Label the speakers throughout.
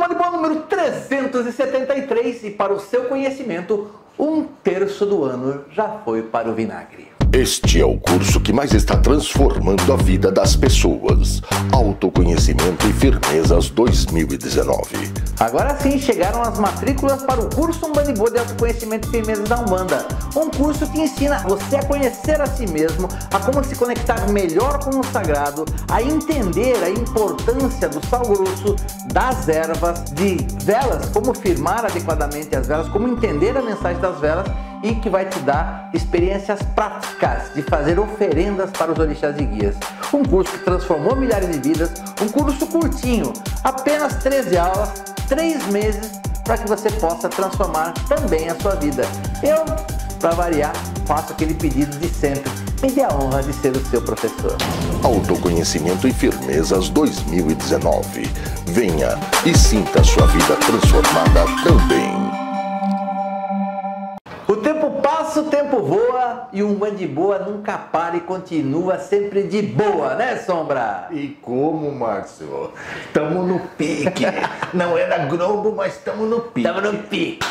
Speaker 1: Boa número 373 e para o seu conhecimento, um terço do ano já foi para o vinagre.
Speaker 2: Este é o curso que mais está transformando a vida das pessoas. Autoconhecimento e Firmezas 2019.
Speaker 1: Agora sim chegaram as matrículas para o curso Umbanda de Autoconhecimento e Firmezas da Umbanda. Um curso que ensina você a conhecer a si mesmo, a como se conectar melhor com o sagrado, a entender a importância do sal grosso, das ervas, de velas, como firmar adequadamente as velas, como entender a mensagem das velas e que vai te dar experiências práticas de fazer oferendas para os orixás e guias. Um curso que transformou milhares de vidas, um curso curtinho, apenas 13 aulas, 3 meses, para que você possa transformar também a sua vida. Eu, para variar, faço aquele pedido de sempre. Me dê a honra de ser o seu professor.
Speaker 2: Autoconhecimento e Firmezas 2019. Venha e sinta a sua vida transformada também.
Speaker 1: O tempo passa, o tempo voa e um de boa nunca para e continua sempre de boa, né, Sombra?
Speaker 3: E como, Márcio? Tamo no pique. Não é da Globo, mas tamo no pique.
Speaker 1: Tamo no pique.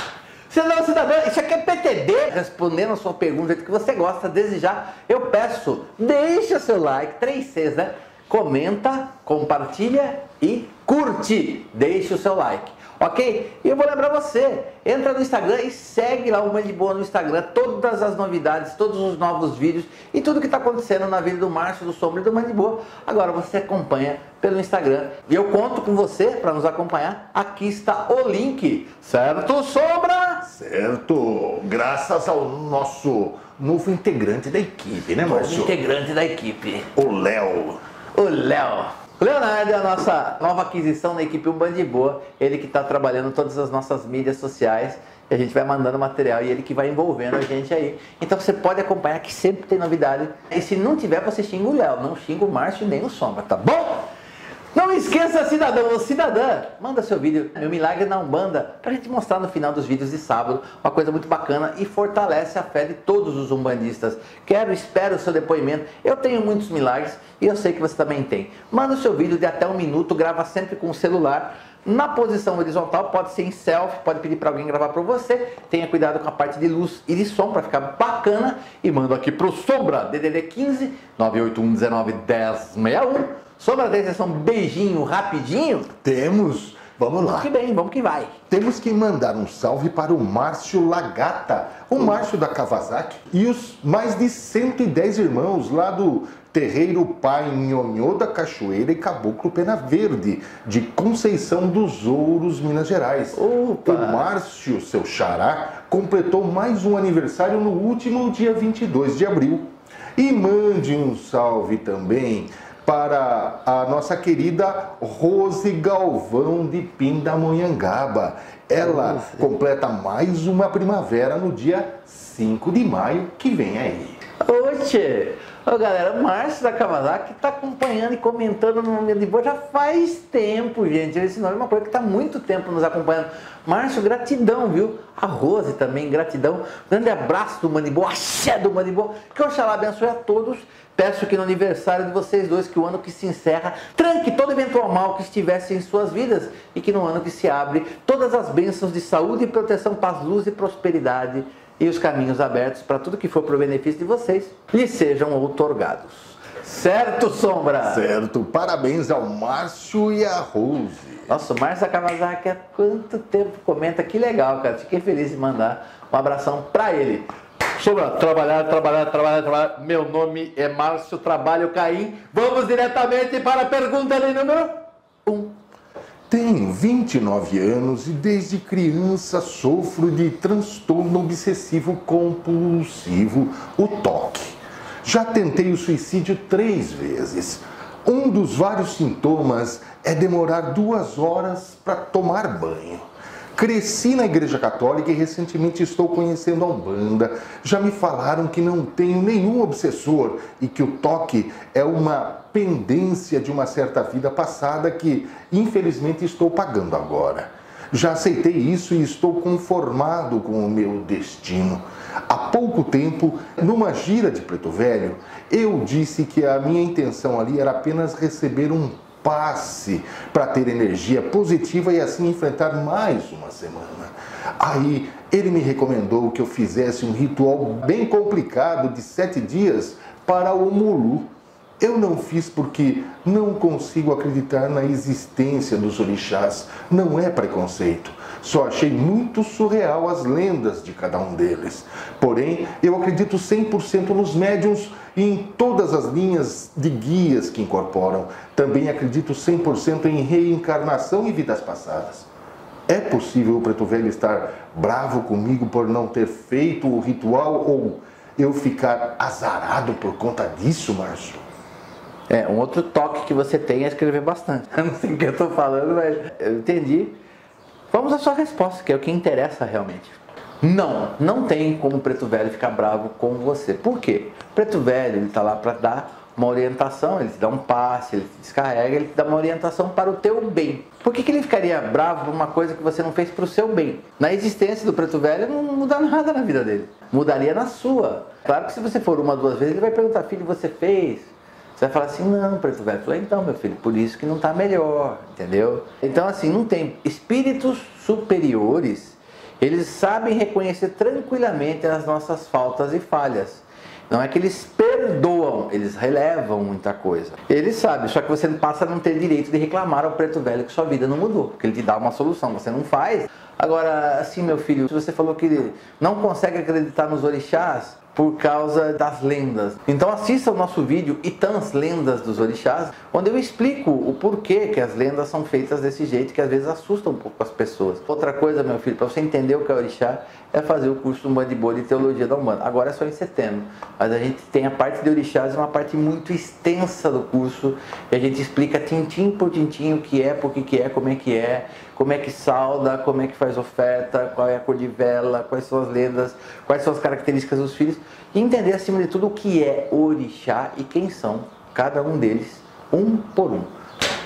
Speaker 1: Cidadão, cidadã, isso aqui é PTD. Respondendo a sua pergunta que você gosta, desejar, eu peço, deixa seu like, 3 Cs, né? Comenta, compartilha e curte. Deixe o seu like ok? E eu vou lembrar você, entra no Instagram e segue lá o Mãe de Boa no Instagram, todas as novidades, todos os novos vídeos e tudo que está acontecendo na vida do Márcio, do Sombra e do Mãe de Boa. Agora você acompanha pelo Instagram. E eu conto com você para nos acompanhar. Aqui está o link, certo, Sombra?
Speaker 3: Certo, graças ao nosso novo integrante da equipe, né, Márcio?
Speaker 1: Novo integrante da equipe.
Speaker 3: O Léo.
Speaker 1: O Léo. Leonardo é a nossa nova aquisição na equipe Um de Boa, ele que está trabalhando todas as nossas mídias sociais a gente vai mandando material e ele que vai envolvendo a gente aí. Então você pode acompanhar que sempre tem novidade. E se não tiver, você xinga o Léo, não xinga o Márcio nem o Sombra, tá bom? Não esqueça, cidadão ou cidadã, manda seu vídeo, meu milagre na Umbanda, pra gente mostrar no final dos vídeos de sábado, uma coisa muito bacana e fortalece a fé de todos os umbandistas. Quero, espero o seu depoimento. Eu tenho muitos milagres e eu sei que você também tem. Manda o seu vídeo de até um minuto, grava sempre com o celular. Na posição horizontal, pode ser em selfie, pode pedir para alguém gravar para você. Tenha cuidado com a parte de luz e de som para ficar bacana. E manda aqui pro Sombra, DDD 15 981 19 1061 Sobre a detenção, beijinho rapidinho?
Speaker 3: Temos. Vamos lá.
Speaker 1: Vamos que bem, vamos que vai.
Speaker 3: Temos que mandar um salve para o Márcio Lagata, o hum. Márcio da Kawasaki e os mais de 110 irmãos lá do Terreiro Pai Nhonhô da Cachoeira e Caboclo Pena Verde, de Conceição dos Ouros, Minas Gerais.
Speaker 1: Opa.
Speaker 3: O Márcio, seu xará, completou mais um aniversário no último dia 22 de abril. E mande um salve também para a nossa querida Rose Galvão de Pindamonhangaba. Ela Nossa. completa mais uma primavera no dia 5 de maio que vem aí.
Speaker 1: Oxe! Ô galera, Márcio da Kawasaki está acompanhando e comentando no momento de boa já faz tempo, gente. Esse nome é uma coisa que está muito tempo nos acompanhando. Márcio, gratidão, viu? A Rose também, gratidão. Grande abraço do Maniboa, axé do Maniboa. Que Oxalá abençoe a todos Peço que no aniversário de vocês dois, que o ano que se encerra, tranque todo eventual mal que estivesse em suas vidas e que no ano que se abre, todas as bênçãos de saúde e proteção, paz, luz e prosperidade e os caminhos abertos para tudo que for para o benefício de vocês lhes sejam outorgados. Certo, Sombra?
Speaker 3: Certo. Parabéns ao Márcio e à Rose.
Speaker 1: Nossa, Márcio Kawasaki há quanto tempo comenta. Que legal, cara. Fiquei feliz de mandar um abração para ele. Sobre trabalhar, trabalhar, trabalhar, trabalhar. Meu nome é Márcio Trabalho Caim. Vamos diretamente para a pergunta de número 1. Um.
Speaker 3: Tenho 29 anos e desde criança sofro de transtorno obsessivo compulsivo, o TOC. Já tentei o suicídio três vezes. Um dos vários sintomas é demorar duas horas para tomar banho. Cresci na Igreja Católica e recentemente estou conhecendo a Umbanda. Já me falaram que não tenho nenhum obsessor e que o toque é uma pendência de uma certa vida passada que, infelizmente, estou pagando agora. Já aceitei isso e estou conformado com o meu destino. Há pouco tempo, numa gira de Preto Velho, eu disse que a minha intenção ali era apenas receber um passe para ter energia positiva e assim enfrentar mais uma semana. Aí ele me recomendou que eu fizesse um ritual bem complicado de sete dias para o Mulu. Eu não fiz porque não consigo acreditar na existência dos orixás. Não é preconceito. Só achei muito surreal as lendas de cada um deles. Porém, eu acredito 100% nos médiums e em todas as linhas de guias que incorporam. Também acredito 100% em reencarnação e vidas passadas. É possível o preto velho estar bravo comigo por não ter feito o ritual ou eu ficar azarado por conta disso, Márcio?
Speaker 1: É, um outro toque que você tem é escrever bastante. Eu não sei o que eu estou falando, mas eu entendi. Vamos à sua resposta, que é o que interessa realmente. Não, não tem como o preto velho ficar bravo com você. Por quê? O preto velho ele está lá para dar uma orientação, ele te dá um passe, ele te descarrega, ele te dá uma orientação para o teu bem. Por que, que ele ficaria bravo por uma coisa que você não fez para o seu bem? Na existência do preto velho não muda nada na vida dele, mudaria na sua. Claro que se você for uma duas vezes, ele vai perguntar, filho, você fez? Você vai falar assim, não, preto velho. Falei, então, meu filho, por isso que não está melhor, entendeu? Então, assim, não tem. Espíritos superiores, eles sabem reconhecer tranquilamente as nossas faltas e falhas. Não é que eles perdoam, eles relevam muita coisa. Eles sabem, só que você passa a não ter direito de reclamar ao preto velho que sua vida não mudou, porque ele te dá uma solução, você não faz. Agora, assim, meu filho, se você falou que não consegue acreditar nos orixás, por causa das lendas. Então assista o nosso vídeo Itãs Lendas dos Orixás, onde eu explico o porquê que as lendas são feitas desse jeito que às vezes assustam um pouco as pessoas. Outra coisa, meu filho, para você entender o que é orixá, é fazer o curso do Mandibô de Teologia da Umbanda. Agora é só em setembro, mas a gente tem a parte de orixás, uma parte muito extensa do curso, e a gente explica tintim por tintim o que é, por que é, como é que é, como é que salda, como é que faz oferta, qual é a cor de vela, quais são as lendas, quais são as características dos filhos, e entender acima de tudo o que é orixá e quem são cada um deles, um por um.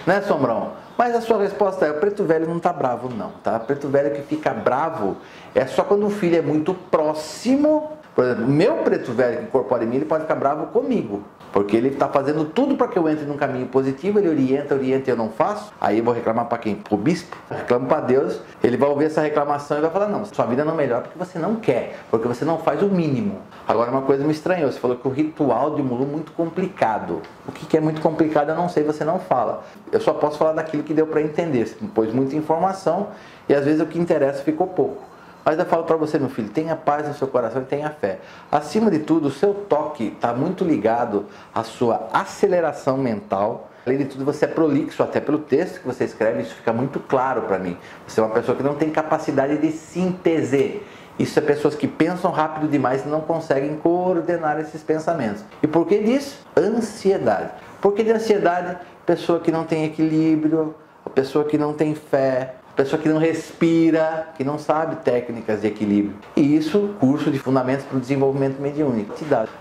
Speaker 1: Né, Sombrão? Mas a sua resposta é: o preto velho não está bravo, não, tá? Preto velho que fica bravo é só quando o filho é muito próximo. Por exemplo, meu preto velho que incorpora em mim, ele pode ficar bravo comigo. Porque ele está fazendo tudo para que eu entre num caminho positivo, ele orienta, orienta e eu não faço. Aí eu vou reclamar para quem? Para o bispo? Reclamo para Deus, ele vai ouvir essa reclamação e vai falar: não, sua vida não melhora porque você não quer, porque você não faz o mínimo. Agora, uma coisa me estranhou: você falou que o ritual de Mulu é muito complicado. O que é muito complicado eu não sei, você não fala. Eu só posso falar daquilo que deu para entender. Você pôs muita informação e às vezes o que interessa ficou pouco. Mas eu falo para você, meu filho, tenha paz no seu coração e tenha fé. Acima de tudo, o seu toque está muito ligado à sua aceleração mental. Além de tudo, você é prolixo, até pelo texto que você escreve, isso fica muito claro para mim. Você é uma pessoa que não tem capacidade de síntese. Isso é pessoas que pensam rápido demais e não conseguem coordenar esses pensamentos. E por que disso? Ansiedade. Por que de ansiedade? Pessoa que não tem equilíbrio, pessoa que não tem fé, pessoa que não respira, que não sabe técnicas de equilíbrio. E isso, curso de fundamentos para o desenvolvimento mediúnico.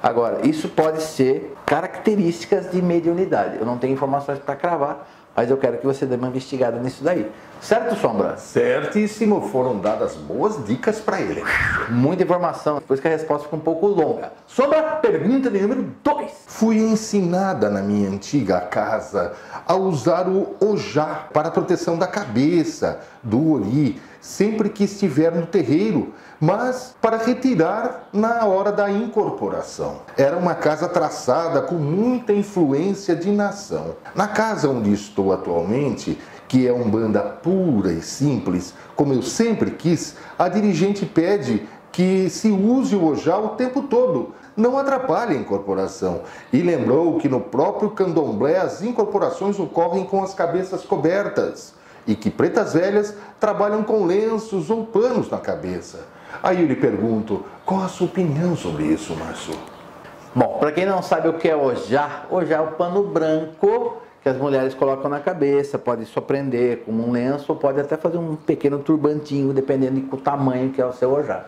Speaker 1: Agora, isso pode ser características de mediunidade. Eu não tenho informações para cravar, mas eu quero que você dê uma investigada nisso daí. Certo, Sombra?
Speaker 3: Certíssimo. Foram dadas boas dicas para ele.
Speaker 1: Muita informação, depois que a resposta ficou um pouco longa. Sombra, pergunta de número 2.
Speaker 3: Fui ensinada na minha antiga casa a usar o ojá para a proteção da cabeça, do ori, sempre que estiver no terreiro, mas para retirar na hora da incorporação. Era uma casa traçada com muita influência de nação. Na casa onde estou atualmente, que é umbanda pura e simples, como eu sempre quis, a dirigente pede que se use o ojá o tempo todo, não atrapalhe a incorporação. E lembrou que no próprio candomblé as incorporações ocorrem com as cabeças cobertas e que pretas velhas trabalham com lenços ou panos na cabeça. Aí eu lhe pergunto, qual a sua opinião sobre isso, Márcio?
Speaker 1: Bom, para quem não sabe o que é ojá, ojá é o pano branco que as mulheres colocam na cabeça, pode só prender como um lenço ou pode até fazer um pequeno turbantinho, dependendo do tamanho que é o seu ojá.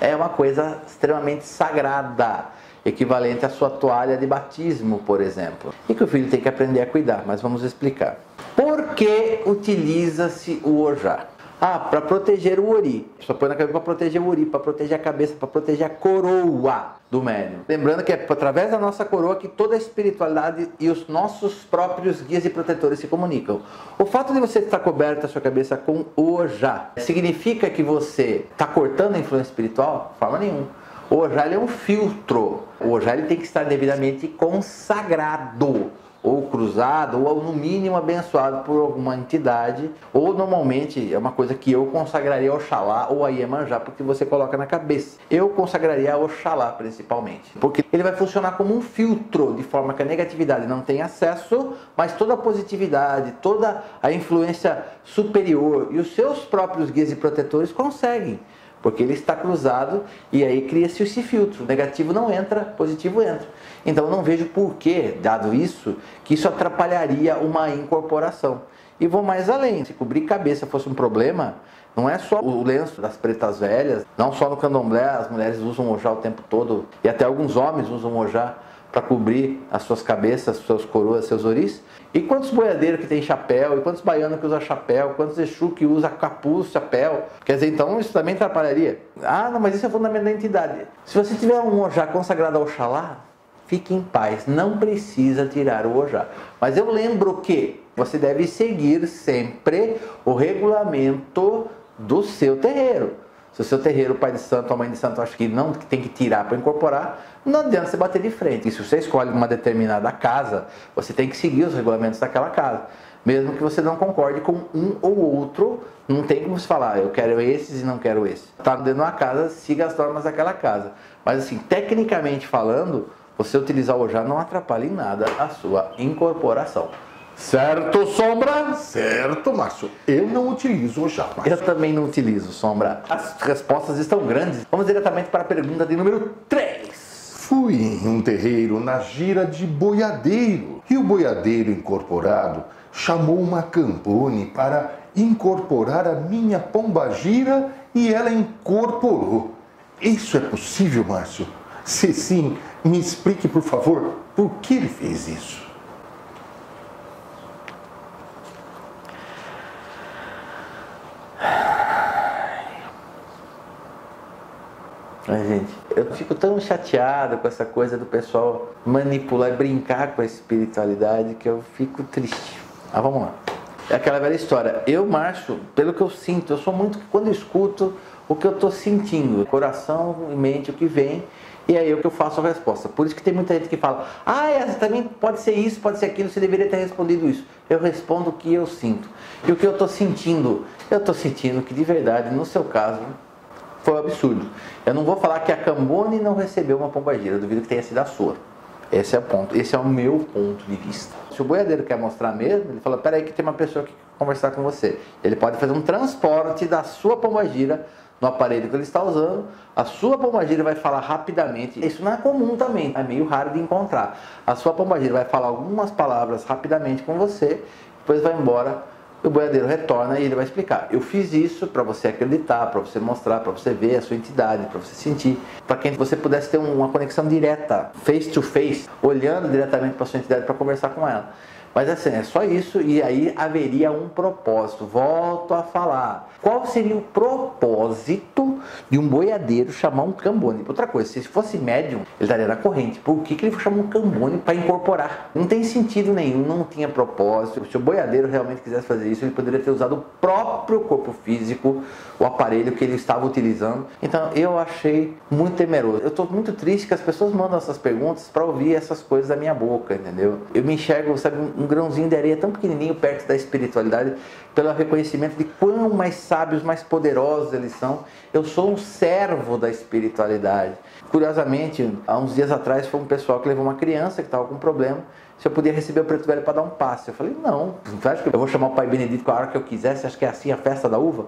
Speaker 1: É uma coisa extremamente sagrada, equivalente à sua toalha de batismo, por exemplo, e que o filho tem que aprender a cuidar, mas vamos explicar. Por que utiliza-se o ojá? Ah, para proteger o ori. Só põe na cabeça para proteger o ori, para proteger a cabeça, para proteger a coroa. do médium. Lembrando que é através da nossa coroa que toda a espiritualidade e os nossos próprios guias e protetores se comunicam. O fato de você estar coberto a sua cabeça com o Ojá significa que você está cortando a influência espiritual? De forma nenhuma. O Ojá é um filtro. O Ojá tem que estar devidamente consagrado ou cruzado, ou no mínimo abençoado por alguma entidade, ou normalmente é uma coisa que eu consagraria ao Oxalá ou a Iemanjá, porque você coloca na cabeça. Eu consagraria ao Oxalá principalmente, porque ele vai funcionar como um filtro, de forma que a negatividade não tem acesso, mas toda a positividade, toda a influência superior e os seus próprios guias e protetores conseguem porque ele está cruzado e aí cria-se esse filtro. Negativo não entra, positivo entra. Então não vejo por que, dado isso, que isso atrapalharia uma incorporação. E vou mais além, se cobrir cabeça fosse um problema, não é só o lenço das pretas velhas, não só no candomblé as mulheres usam ojá o tempo todo, e até alguns homens usam ojá para cobrir as suas cabeças, seus coroas, seus oris. E quantos boiadeiros que tem chapéu, e quantos baianos que usam chapéu, quantos Exu que usa capuz, chapéu. Quer dizer, então isso também atrapalharia. Ah, não, mas isso é fundamento da entidade. Se você tiver um ojá consagrado ao Oxalá, fique em paz, não precisa tirar o ojá. Mas eu lembro que você deve seguir sempre o regulamento do seu terreiro. Se o seu terreiro, o pai de santo, a mãe de santo, acha que não que tem que tirar para incorporar, não adianta você bater de frente. E se você escolhe uma determinada casa, você tem que seguir os regulamentos daquela casa. Mesmo que você não concorde com um ou outro, não tem como você falar, eu quero esses e não quero esse. Está dentro de uma casa, siga as normas daquela casa. Mas assim, tecnicamente falando, você utilizar o ojá não atrapalha em nada a sua incorporação.
Speaker 3: Certo, Sombra? Certo, Márcio. Eu não utilizo o já,
Speaker 1: Márcio. Eu também não utilizo, Sombra. As respostas estão grandes. Vamos diretamente para a pergunta de número 3.
Speaker 3: Fui em um terreiro na gira de boiadeiro. E o boiadeiro incorporado chamou uma campone para incorporar a minha pombagira e ela incorporou. Isso é possível, Márcio? Se sim, me explique, por favor, por que ele fez isso.
Speaker 1: Ai, gente, eu fico tão chateado com essa coisa do pessoal manipular e brincar com a espiritualidade que eu fico triste. Mas vamos lá. É aquela velha história. Eu marcho pelo que eu sinto. Eu sou muito quando eu escuto o que eu estou sentindo, coração e mente, o que vem, e aí é o que eu faço a resposta. Por isso que tem muita gente que fala, ah, essa também pode ser isso, pode ser aquilo, você deveria ter respondido isso. Eu respondo o que eu sinto. E o que eu estou sentindo? Eu estou sentindo que de verdade, no seu caso, foi um absurdo. Eu não vou falar que a Cambone não recebeu uma pombagira, duvido que tenha sido a sua. Esse é o ponto, esse é o meu ponto de vista. Se o boiadeiro quer mostrar mesmo, ele fala: peraí, que tem uma pessoa que quer conversar com você. Ele pode fazer um transporte da sua pombagira no aparelho que ele está usando, a sua pombagira vai falar rapidamente. Isso não é comum também, é meio raro de encontrar. A sua pombagira vai falar algumas palavras rapidamente com você, depois vai embora o boiadeiro retorna e ele vai explicar. Eu fiz isso para você acreditar, para você mostrar, para você ver a sua entidade, para você sentir, para que você pudesse ter uma conexão direta, face to face, olhando diretamente para sua entidade para conversar com ela. Mas assim, é só isso e aí haveria um propósito. Volto a falar. Qual seria o propósito de um boiadeiro chamar um cambone? Outra coisa, se fosse médium, ele estaria na corrente. Por que, que ele chamou um cambone para incorporar? Não tem sentido nenhum, não tinha propósito. Se o boiadeiro realmente quisesse fazer isso, ele poderia ter usado o próprio corpo físico, o aparelho que ele estava utilizando. Então eu achei muito temeroso. Eu estou muito triste que as pessoas mandam essas perguntas para ouvir essas coisas da minha boca, entendeu? Eu me enxergo, sabe, um grãozinho de areia tão pequenininho perto da espiritualidade, pelo reconhecimento de quão mais sábios, mais poderosos eles são. Eu sou um servo da espiritualidade. Curiosamente, há uns dias atrás foi um pessoal que levou uma criança que estava com um problema se eu podia receber o preto velho para dar um passe. Eu falei, não, você acha que eu vou chamar o pai Benedito a hora que eu quiser? Você acha que é assim a festa da uva?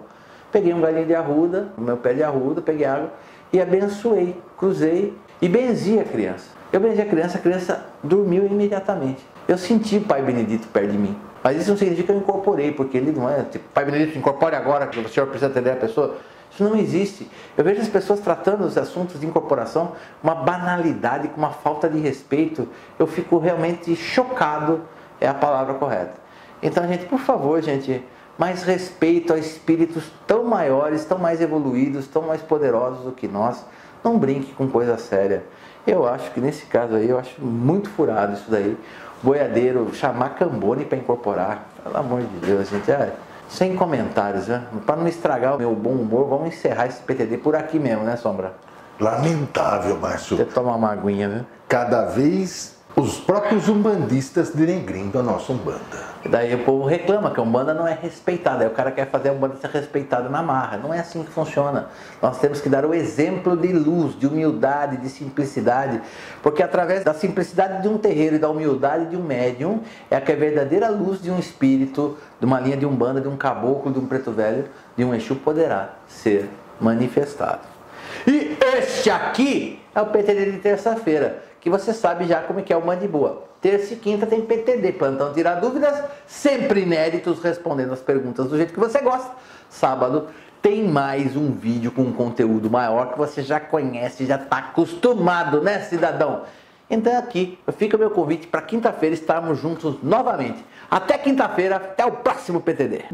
Speaker 1: Peguei um galinho de arruda, no meu pé de arruda, peguei água e abençoei, cruzei e benzi a criança. Eu benzi a criança, a criança dormiu imediatamente. Eu senti o Pai Benedito perto de mim. Mas isso não significa que eu incorporei, porque ele não é tipo, Pai Benedito, incorpore agora, que o senhor precisa atender a pessoa. Isso não existe. Eu vejo as pessoas tratando os assuntos de incorporação uma banalidade, com uma falta de respeito. Eu fico realmente chocado, é a palavra correta. Então, gente, por favor, gente, mais respeito a espíritos tão maiores, tão mais evoluídos, tão mais poderosos do que nós. Não brinque com coisa séria. Eu acho que nesse caso aí, eu acho muito furado isso daí. Boiadeiro chamar Cambone para incorporar. Pelo amor de Deus, gente. É, sem comentários, né? Para não estragar o meu bom humor, vamos encerrar esse PTD por aqui mesmo, né, Sombra?
Speaker 3: Lamentável, Márcio.
Speaker 1: Você tomar uma aguinha, viu?
Speaker 3: Cada vez os próprios umbandistas denegrindo a nossa Umbanda.
Speaker 1: E daí o povo reclama que a Umbanda não é respeitada. Aí o cara quer fazer a Umbanda ser respeitada na marra. Não é assim que funciona. Nós temos que dar o exemplo de luz, de humildade, de simplicidade. Porque através da simplicidade de um terreiro e da humildade de um médium, é que a verdadeira luz de um espírito, de uma linha de Umbanda, de um caboclo, de um preto velho, de um Exu poderá ser manifestado. E este aqui é o PTD de terça-feira que você sabe já como é que é o Mandibua. Terça e quinta tem PTD, plantão tirar dúvidas, sempre inéditos, respondendo as perguntas do jeito que você gosta. Sábado tem mais um vídeo com um conteúdo maior que você já conhece, já está acostumado, né, cidadão? Então aqui fica o meu convite para quinta-feira estarmos juntos novamente. Até quinta-feira, até o próximo PTD.